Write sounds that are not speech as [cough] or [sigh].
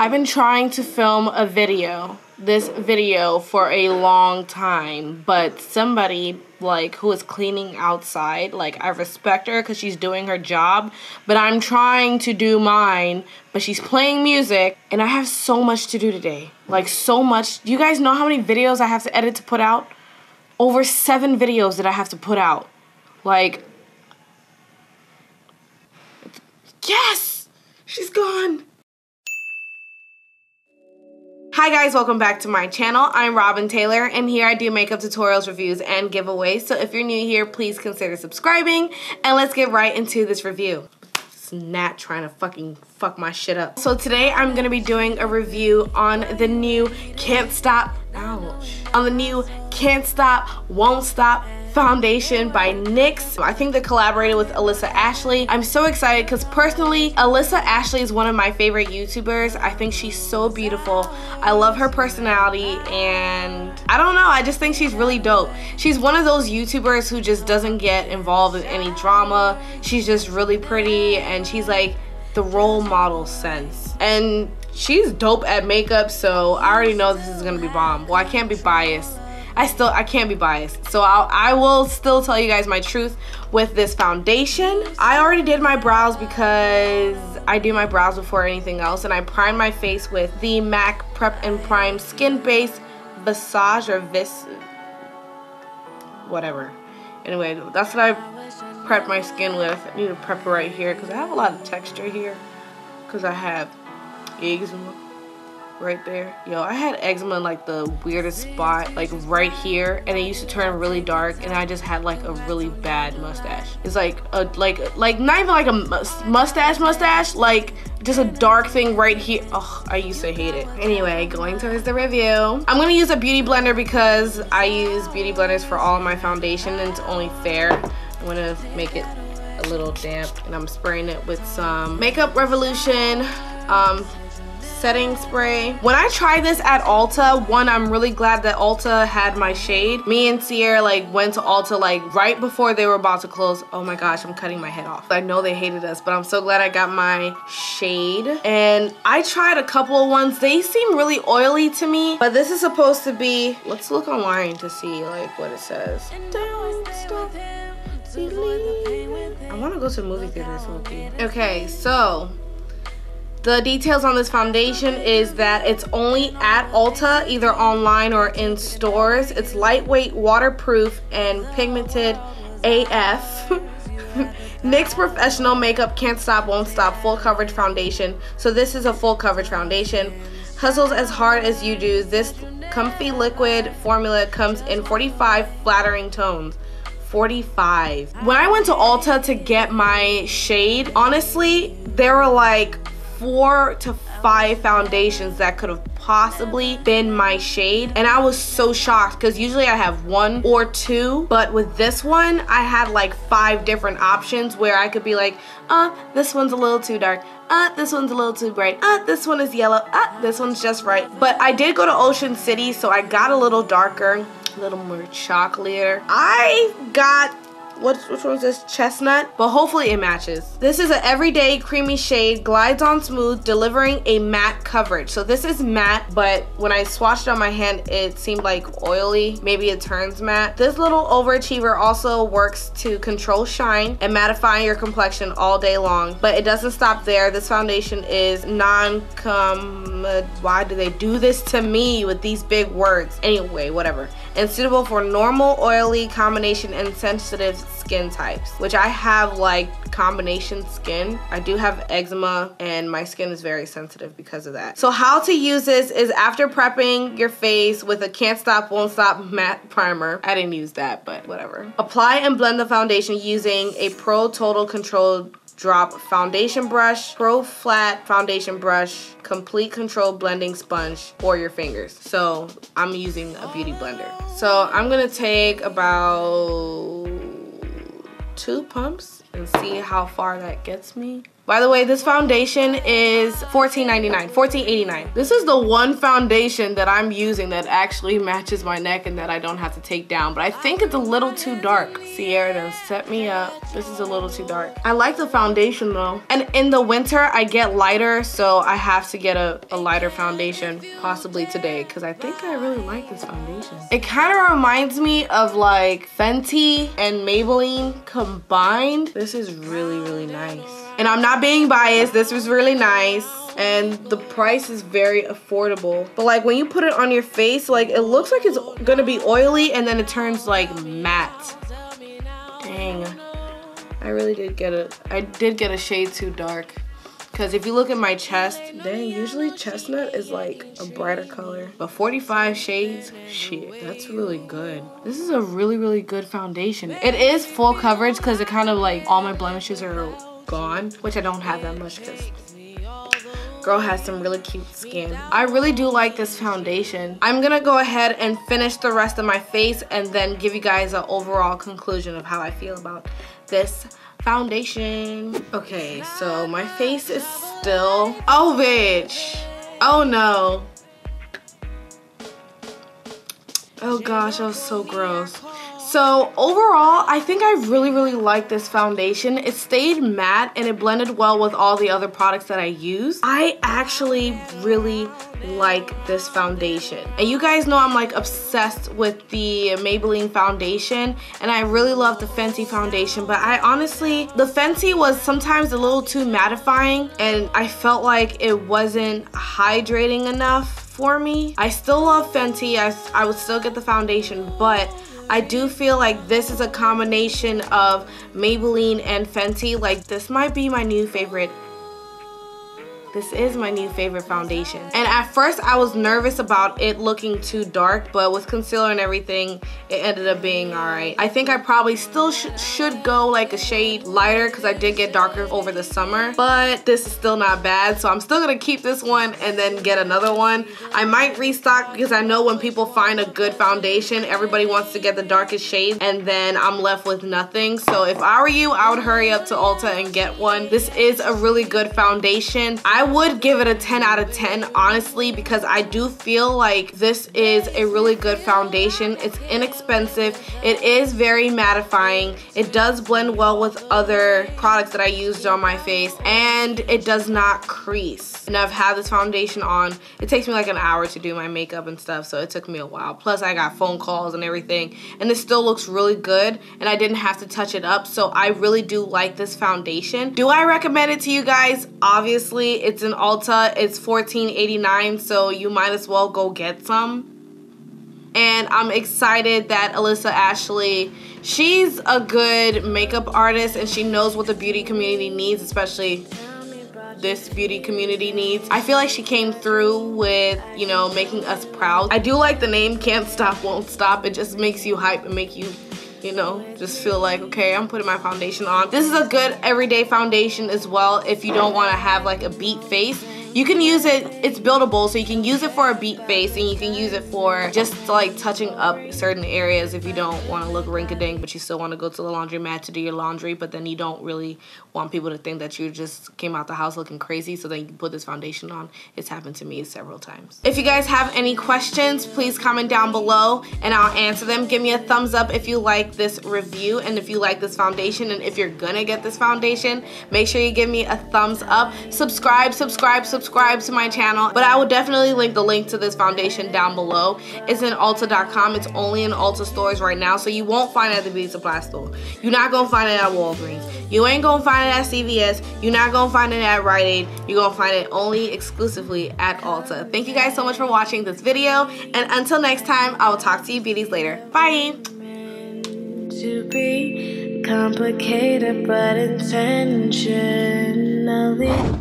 I've been trying to film a video, this video for a long time, but somebody like who is cleaning outside, like I respect her cuz she's doing her job, but I'm trying to do mine, but she's playing music and I have so much to do today. Like so much. Do you guys know how many videos I have to edit to put out? Over 7 videos that I have to put out. Like Yes! She's gone. Hi guys, welcome back to my channel. I'm Raben Taylor and here I do makeup tutorials, reviews, and giveaways. So if you're new here, please consider subscribing and let's get right into this review. Nat trying to fucking fuck my shit up. So today I'm gonna be doing a review on the new Can't Stop, on the new Can't Stop, Won't Stop foundation by NYX. I think they collaborated with Alissa Ashley. I'm so excited because personally, Alissa Ashley is one of my favorite YouTubers. I think she's so beautiful. I love her personality and I don't know, I just think she's really dope. She's one of those YouTubers who just doesn't get involved in any drama. She's just really pretty and she's like the role model sense. And she's dope at makeup, so I already know this is gonna be bomb. Well, I can't be biased I still, I can't be biased. So I'll, I will still tell you guys my truth with this foundation. I already did my brows because I do my brows before anything else. And I primed my face with the MAC Prep and Prime Skin Base Visage or Vis, whatever. Anyway, that's what I prepped my skin with. I need to prep it right here because I have a lot of texture here because I have eczema right there. Yo, I had eczema in like the weirdest spot, like right here, and it used to turn really dark, and I just had like a really bad mustache. It's like a like like not even like a mustache mustache, like just a dark thing right here. Oh, I used to hate it. Anyway, going towards the review. I'm gonna use a beauty blender because I use beauty blenders for all of my foundation and it's only fair. I'm gonna make it a little damp and I'm spraying it with some Makeup Revolution um, setting spray. When I tried this at Ulta, one, I'm really glad that Ulta had my shade. Me and Sierra like went to Ulta like right before they were about to close. Oh my gosh, I'm cutting my head off. I know they hated us, but I'm so glad I got my shade. And I tried a couple of ones. They seem really oily to me, but this is supposed to be, let's look online to see like what it says. I want to go to movie theaters, Okay, so the details on this foundation is that it's only at Ulta, either online or in stores. It's lightweight, waterproof, and pigmented AF. [laughs] NYX Professional Makeup Can't Stop, Won't Stop Full Coverage Foundation. So this is a full coverage foundation. Hustles as hard as you do. This comfy liquid formula comes in 45 flattering tones. 45. When I went to Ulta to get my shade, honestly, there were like four to five foundations that could have possibly been my shade. And I was so shocked because usually I have one or two but with this one I had like five different options where I could be like uh this one's a little too dark. Uh this one's a little too bright. Uh this one is yellow. Uh this one's just right. But I did go to Ocean City so I got a little darker a little more chocolate I got what, which one's this? Chestnut? But hopefully it matches. This is an everyday creamy shade, glides on smooth, delivering a matte coverage. So this is matte, but when I swatched on my hand, it seemed like oily. Maybe it turns matte. This little overachiever also works to control shine and mattify your complexion all day long, but it doesn't stop there. This foundation is non-com, why do they do this to me with these big words? Anyway, whatever. And suitable for normal, oily, combination, and sensitive skin types, which I have like combination skin. I do have eczema and my skin is very sensitive because of that. So how to use this is after prepping your face with a can't stop, won't stop matte primer. I didn't use that, but whatever. Apply and blend the foundation using a Pro Total Control drop foundation brush, pro flat foundation brush, complete control blending sponge for your fingers. So I'm using a beauty blender. So I'm gonna take about two pumps and see how far that gets me. By the way, this foundation is $14.99, $14.89. This is the one foundation that I'm using that actually matches my neck and that I don't have to take down. But I think it's a little too dark. Sierra done set me up. This is a little too dark. I like the foundation though. And in the winter, I get lighter, so I have to get a, a lighter foundation possibly today because I think I really like this foundation. It kind of reminds me of like Fenty and Maybelline combined. This is really, really nice. And I'm not being biased. This was really nice and the price is very affordable. But like when you put it on your face, like it looks like it's gonna be oily and then it turns like matte. Dang. I really did get it. I did get a shade too dark. Because if you look at my chest, dang, usually chestnut is like a brighter color. But 45 shades, shit, that's really good. This is a really, really good foundation. It is full coverage because it kind of like, all my blemishes are gone, which I don't have that much because girl has some really cute skin. I really do like this foundation. I'm gonna go ahead and finish the rest of my face and then give you guys an overall conclusion of how I feel about this foundation. Okay, so my face is still, oh bitch. Oh no. Oh gosh, that was so gross. So overall, I think I really, really like this foundation. It stayed matte and it blended well with all the other products that I use. I actually really like this foundation. And you guys know I'm like obsessed with the Maybelline foundation and I really love the Fenty foundation, but I honestly, the Fenty was sometimes a little too mattifying and I felt like it wasn't hydrating enough for me. I still love Fenty, I, I would still get the foundation, but I do feel like this is a combination of Maybelline and Fenty. Like this might be my new favorite this is my new favorite foundation. And at first I was nervous about it looking too dark, but with concealer and everything, it ended up being all right. I think I probably still sh should go like a shade lighter because I did get darker over the summer, but this is still not bad. So I'm still gonna keep this one and then get another one. I might restock because I know when people find a good foundation, everybody wants to get the darkest shade and then I'm left with nothing. So if I were you, I would hurry up to Ulta and get one. This is a really good foundation. I I would give it a 10 out of 10, honestly, because I do feel like this is a really good foundation. It's inexpensive. It is very mattifying. It does blend well with other products that I used on my face, and it does not crease. And I've had this foundation on. It takes me like an hour to do my makeup and stuff, so it took me a while. Plus, I got phone calls and everything, and it still looks really good, and I didn't have to touch it up, so I really do like this foundation. Do I recommend it to you guys? Obviously, it's an Ulta. It's $14.89, so you might as well go get some. And I'm excited that Alissa Ashley, she's a good makeup artist and she knows what the beauty community needs, especially this beauty community needs. I feel like she came through with, you know, making us proud. I do like the name Can't Stop, Won't Stop. It just makes you hype and make you you know, just feel like, okay, I'm putting my foundation on. This is a good everyday foundation as well if you don't want to have like a beat face. You can use it, it's buildable, so you can use it for a beat face and you can use it for just like touching up certain areas if you don't want to look rink-a-dink, but you still want to go to the laundromat to do your laundry, but then you don't really want people to think that you just came out the house looking crazy, so then you put this foundation on. It's happened to me several times. If you guys have any questions, please comment down below and I'll answer them. Give me a thumbs up if you like this review and if you like this foundation and if you're gonna get this foundation, make sure you give me a thumbs up. Subscribe, subscribe, subscribe subscribe to my channel. But I will definitely link the link to this foundation down below. It's in Ulta.com. It's only in Ulta stores right now. So you won't find it at the beauty supply store. You're not going to find it at Walgreens. You ain't going to find it at CVS. You're not going to find it at Rite Aid. You're going to find it only exclusively at Ulta. Thank you guys so much for watching this video. And until next time, I will talk to you beauties later. Bye. To be complicated but intentionally